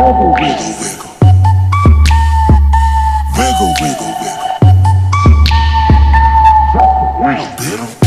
Wiggle, wiggle, wiggle. Wiggle, wiggle, wiggle. Just a little bit of